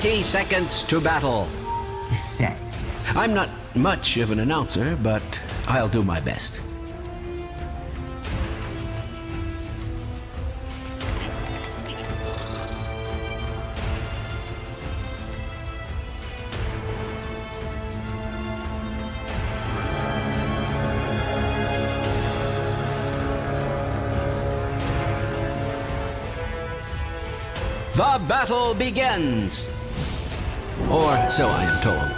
30 seconds to battle. Set. I'm not much of an announcer, but I'll do my best. The battle begins! Or so I am told.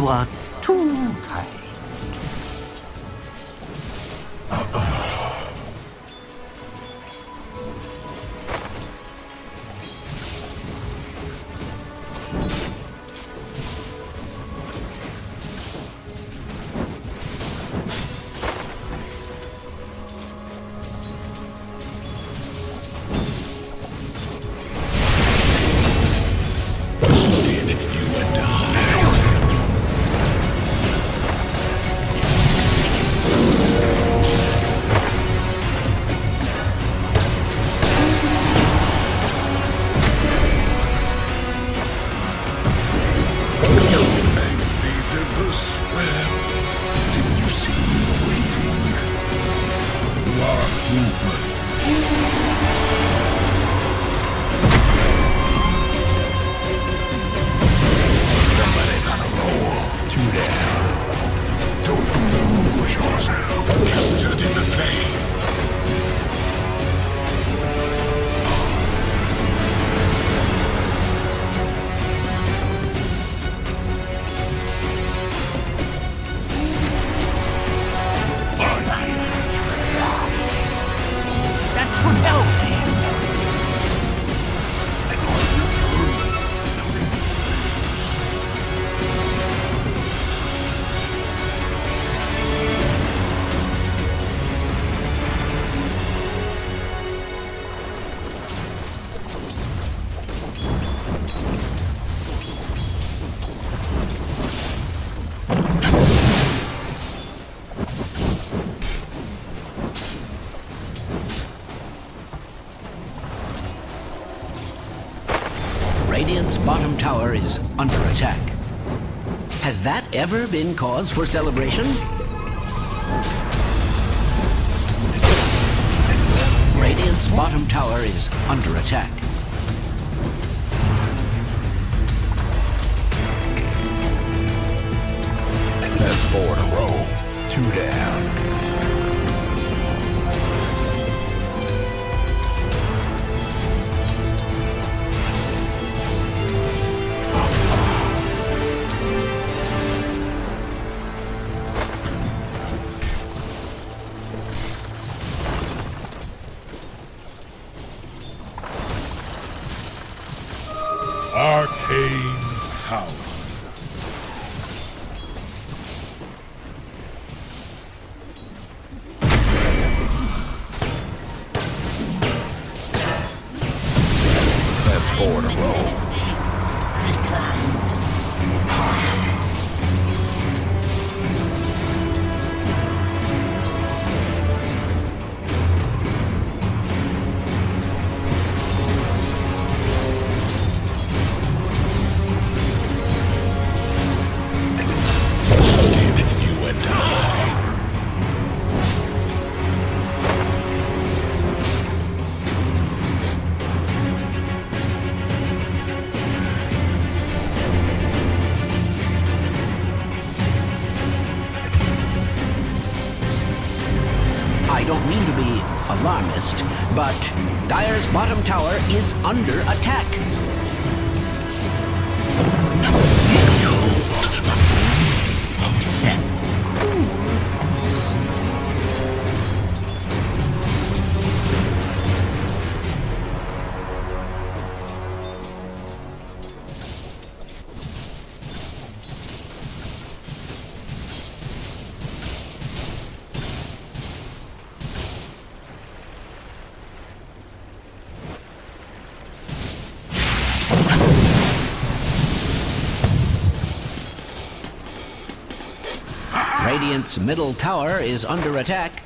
は鳥海 ever been cause for celebration? Radiant's bottom tower is under attack. Arcane Power. under Its middle tower is under attack.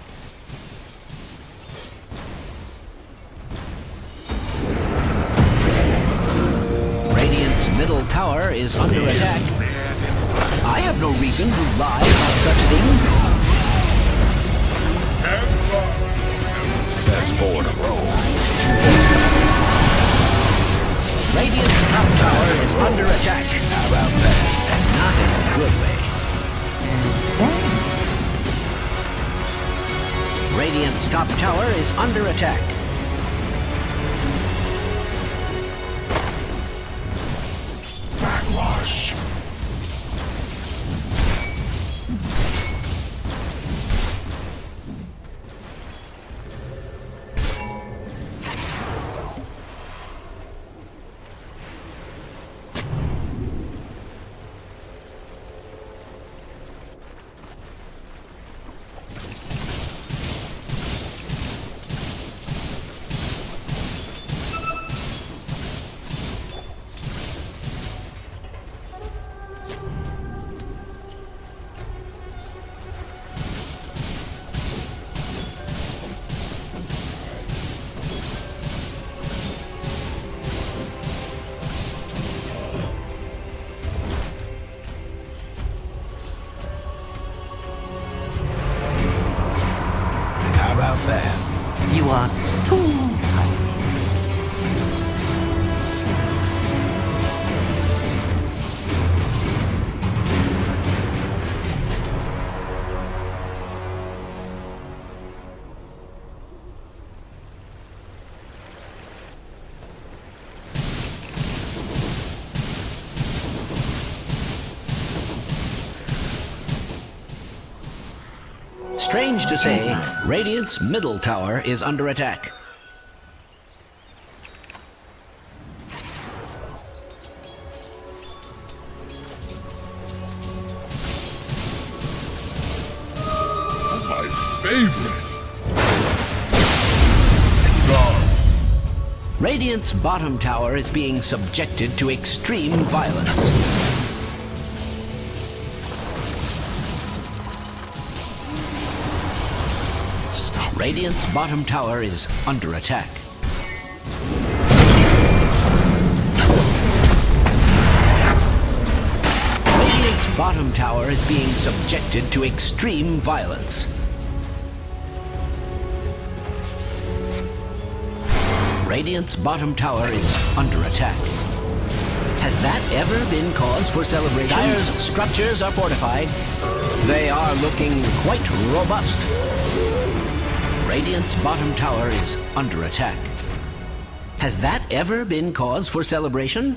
Strange to say, Radiant's middle tower is under attack. My favorite! Radiant's bottom tower is being subjected to extreme violence. Radiant's bottom tower is under attack. Radiant's bottom tower is being subjected to extreme violence. Radiant's bottom tower is under attack. Has that ever been cause for celebration? Dire's structures are fortified. They are looking quite robust. Radiant's bottom tower is under attack. Has that ever been cause for celebration?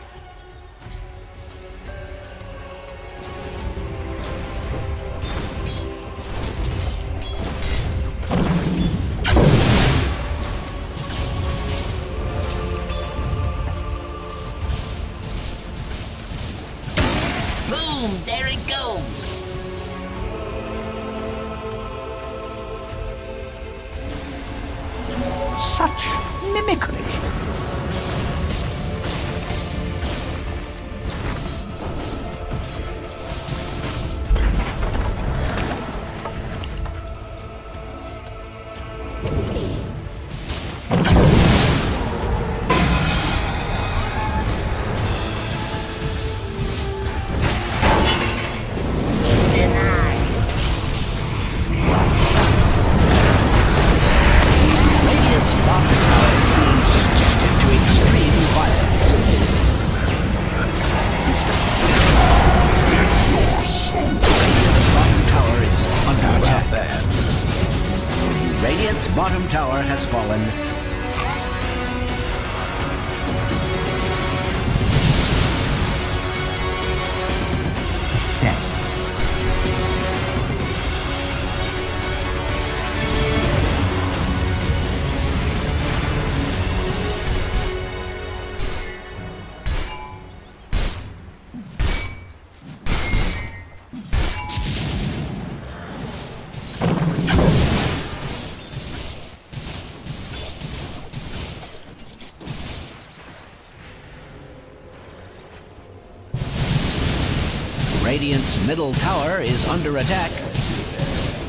Middle tower is under attack.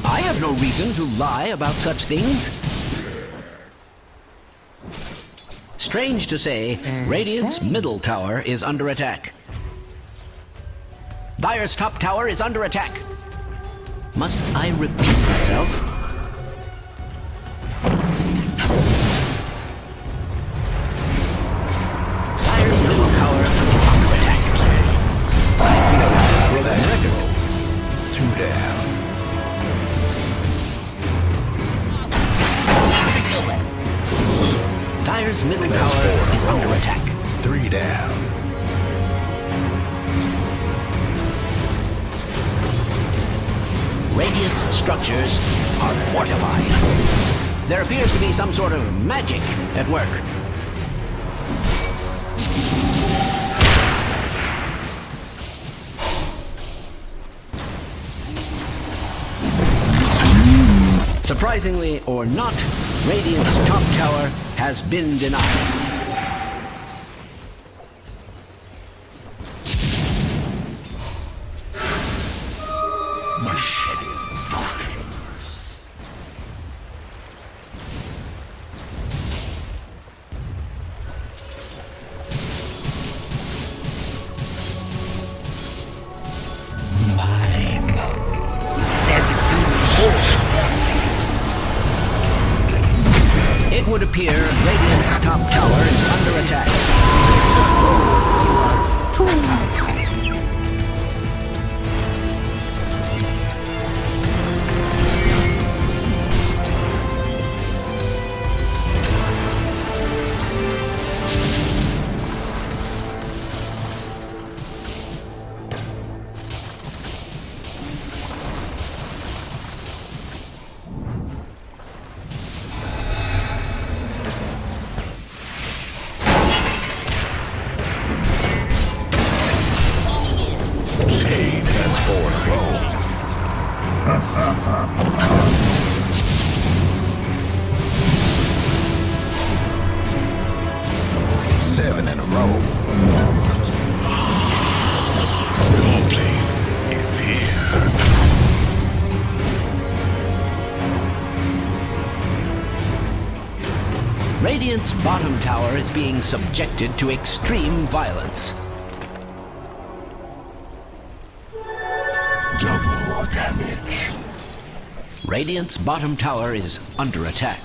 I have no reason to lie about such things. Strange to say, Radiant's middle tower is under attack. Dire's top tower is under attack. Must I repeat myself? Radiant's structures are fortified. There appears to be some sort of magic at work. Surprisingly or not, Radiant's top tower has been denied. Radiant's bottom tower is being subjected to extreme violence. Double damage. Radiant's bottom tower is under attack.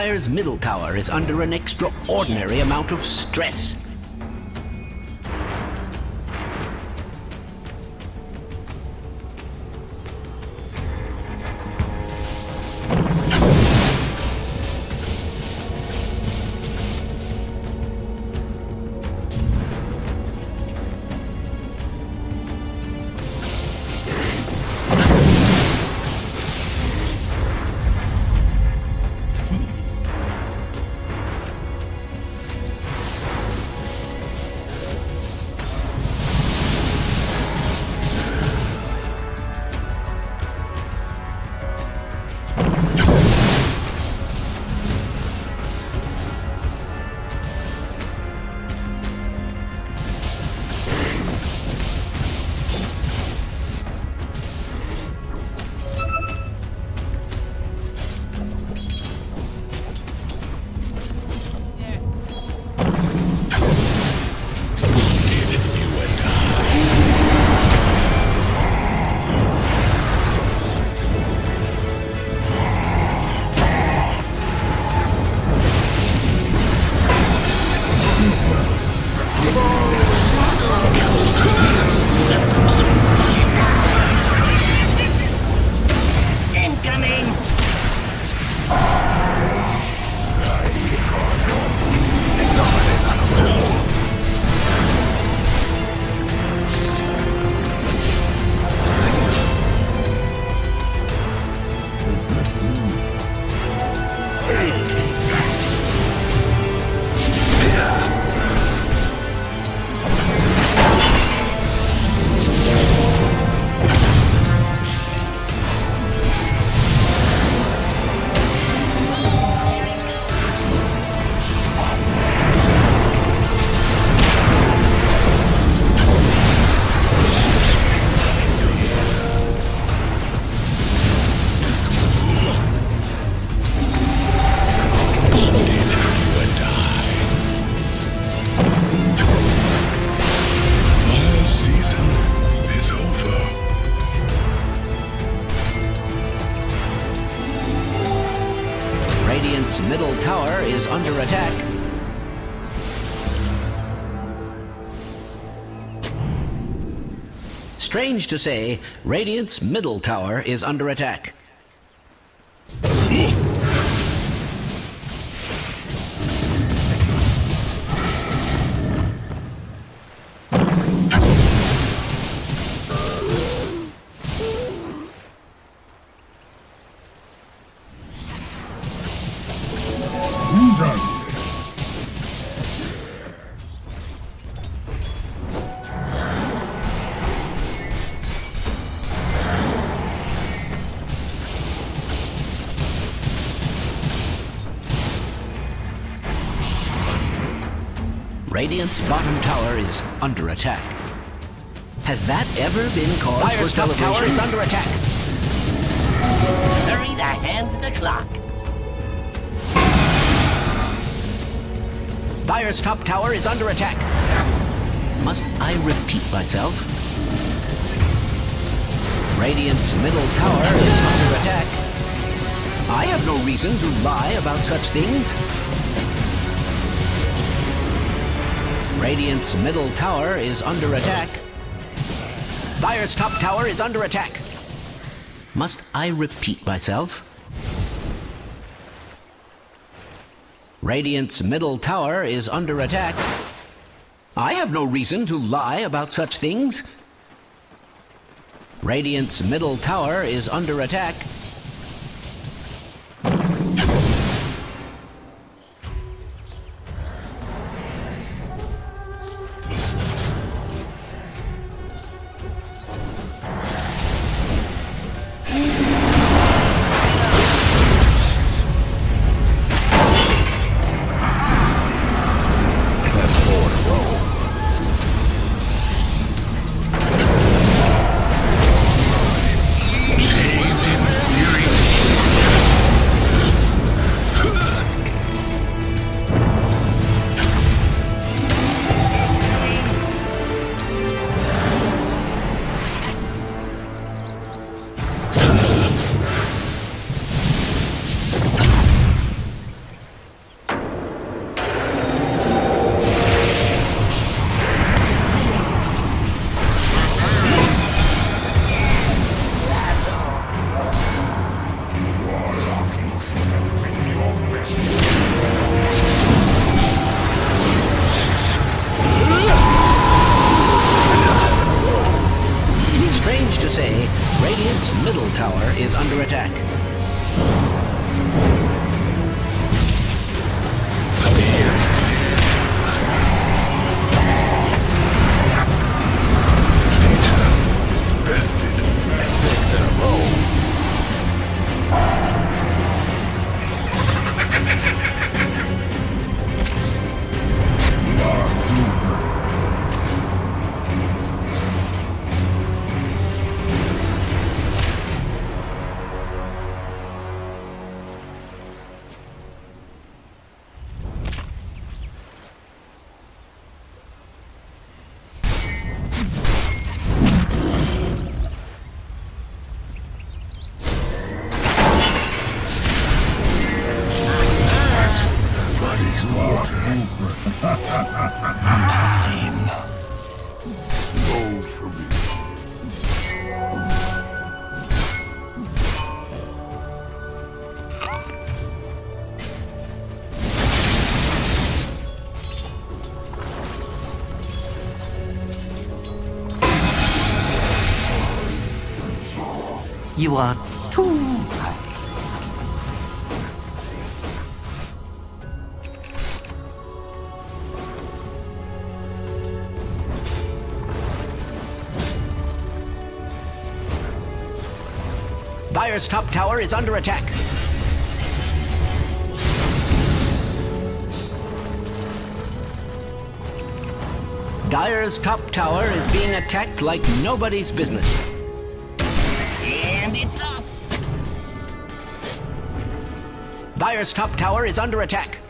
Dire's middle tower is under an extraordinary amount of stress. Strange to say, Radiant's middle tower is under attack. Radiant's bottom tower is under attack. Has that ever been Dire's for celebration? tower is under attack. Hurry the hands of the clock. Dire's top tower is under attack. Must I repeat myself? Radiant's middle tower is under attack. I have no reason to lie about such things. Radiant's middle tower is under attack. Dire's top tower is under attack. Must I repeat myself? Radiant's middle tower is under attack. I have no reason to lie about such things. Radiant's middle tower is under attack. You are too high. Dire's top tower is under attack. Dire's top tower is being attacked like nobody's business. Empire's top tower is under attack.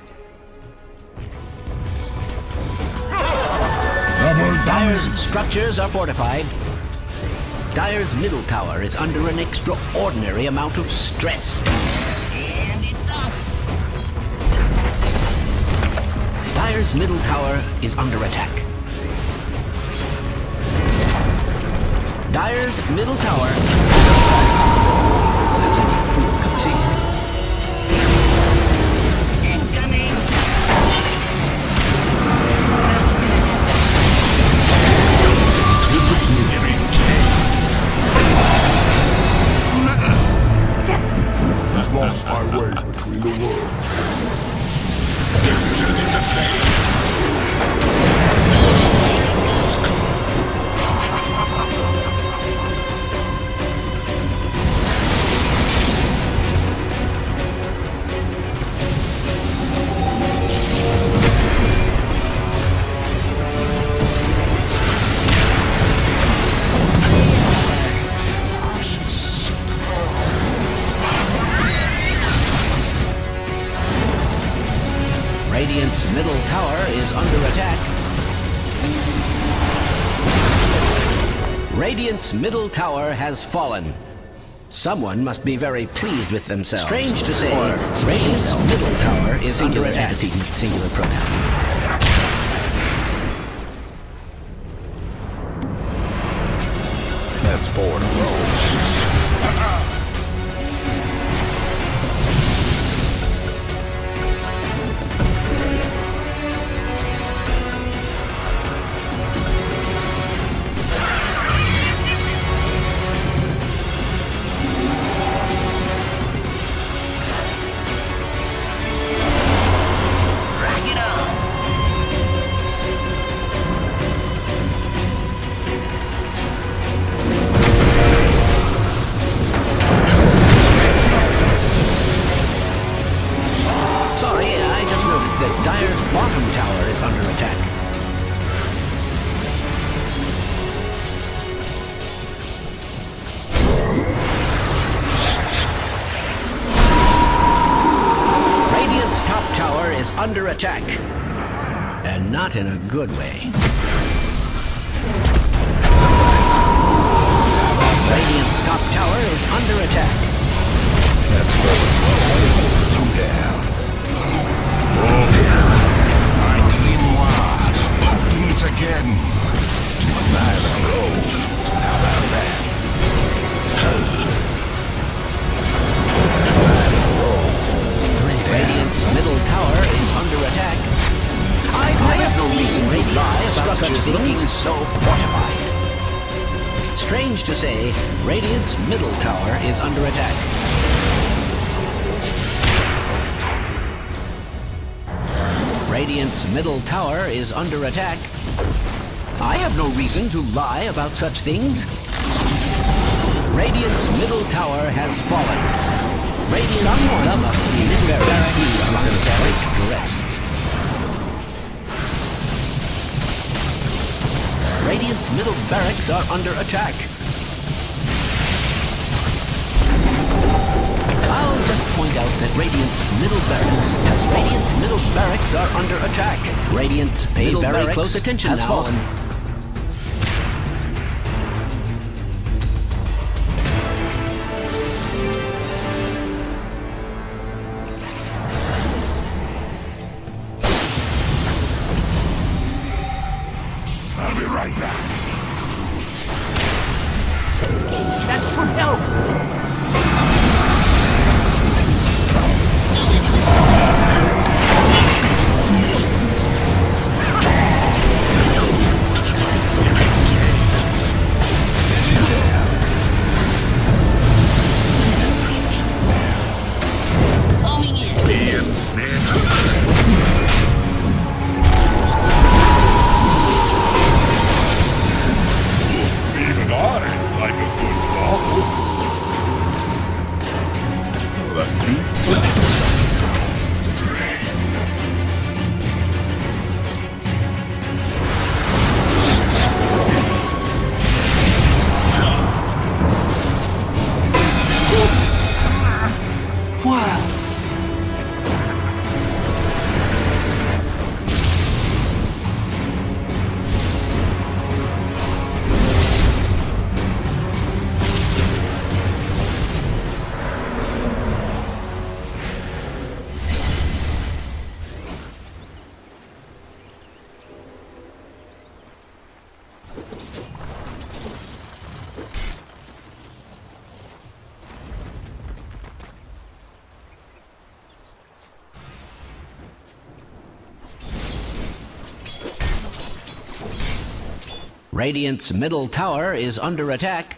Dire's structures are fortified. Dire's middle tower is under an extraordinary amount of stress. And it's up! Dire's middle tower is under attack. Dire's middle tower... Lost my way between the worlds. Radiant's Radiant's middle tower has fallen. Someone must be very pleased with themselves. Strange to say, Radiant's middle tower is under attack. Singular pronoun. Good. Say, Radiant's middle tower is under attack. Radiant's middle tower is under attack. I have no reason to lie about such things. Radiant's middle tower has fallen. Radiant's Someone must be very pleased with. Radiant's middle barracks are under attack. I'll just point out that Radiant's middle barracks, as Radiant's middle barracks are under attack. Radiant's pay Middle very barracks close attention has now. fallen. I'll be right back. That should help. Radiant's middle tower is under attack.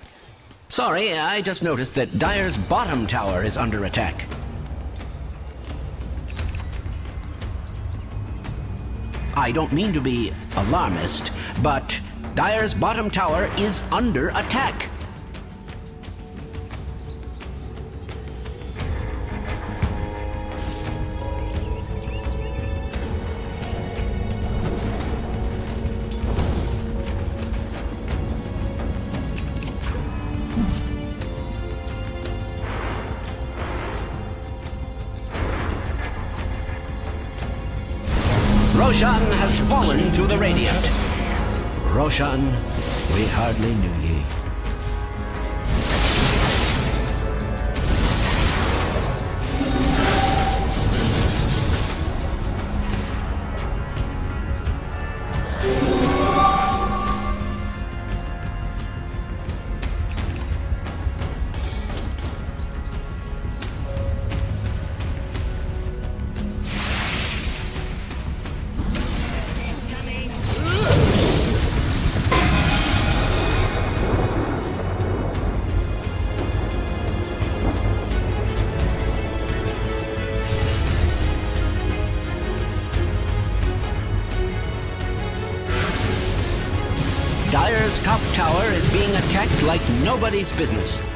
Sorry, I just noticed that Dire's bottom tower is under attack. I don't mean to be alarmist, but Dire's bottom tower is under attack. Nobody's business.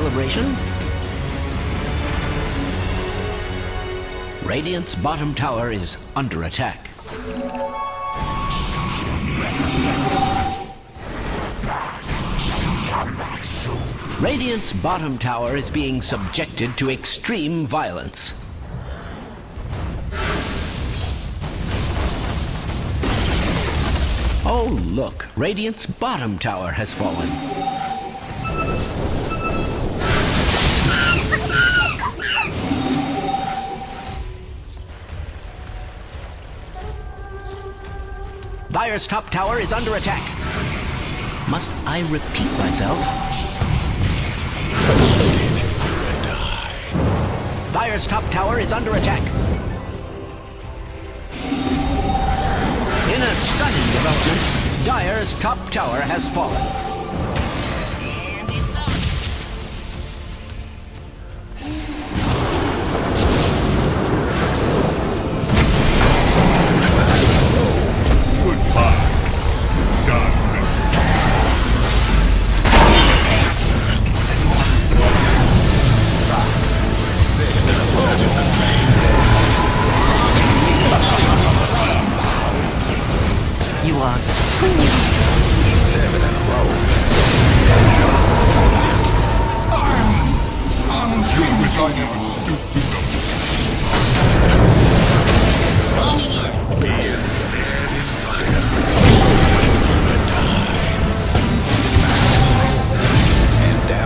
celebration? Radiant's bottom tower is under attack. Radiant's bottom tower is being subjected to extreme violence. Oh look, Radiant's bottom tower has fallen. Dire's top tower is under attack. Must I repeat myself? Dire's top tower is under attack. In a stunning development, Dire's top tower has fallen.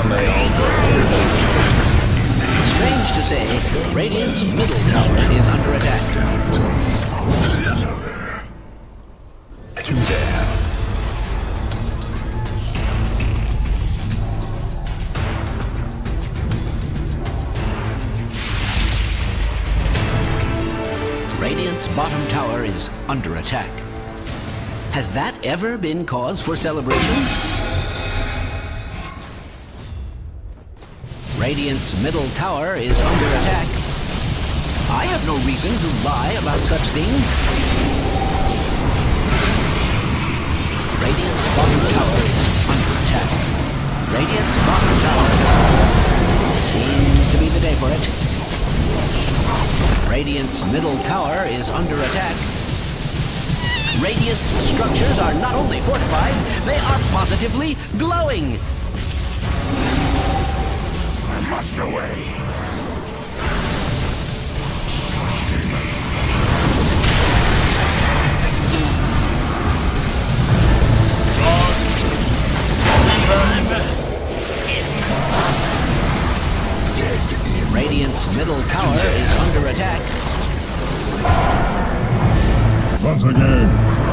They all go. Strange to say, Radiant's middle tower is under attack. Two down. Radiant's bottom tower is under attack. Has that ever been cause for celebration? Radiant's middle tower is under attack. I have no reason to lie about such things. Radiant's bottom tower is under attack. Radiant's bottom tower seems to be the day for it. Radiant's middle tower is under attack. Radiant's structures are not only fortified, they are positively glowing. Must away. Radiant's middle tower is under attack. Once again.